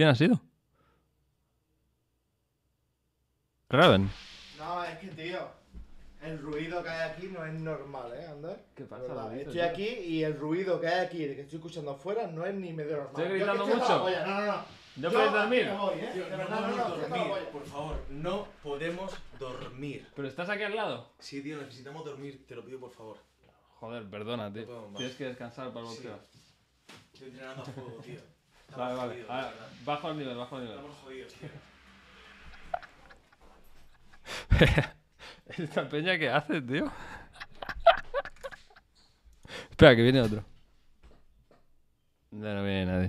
¿Quién ha sido? Raven. No, es que, tío. El ruido que hay aquí no es normal, ¿eh, Ander? ¿Qué pasa, David, Estoy tío? aquí y el ruido que hay aquí, que estoy escuchando afuera, no es ni medio normal. Estoy Yo que gritando hasta mucho. la polla, No, no, no. ¿No puedes dormir? me voy, ¿eh? Tío, no podemos no, no, dormir, por favor. No podemos dormir. ¿Pero estás aquí al lado? Sí, tío, necesitamos dormir. Te lo pido, por favor. Joder, perdona, tío. Tienes que descansar para el Sí. Estoy entrenando a fuego, tío. Vale, vale. jodidos, Ahora, de verdad. bajo el nivel, bajo el nivel. Estamos jodidos, tío. ¿Esta peña qué hace, tío? Espera, que viene otro. No, no viene nadie.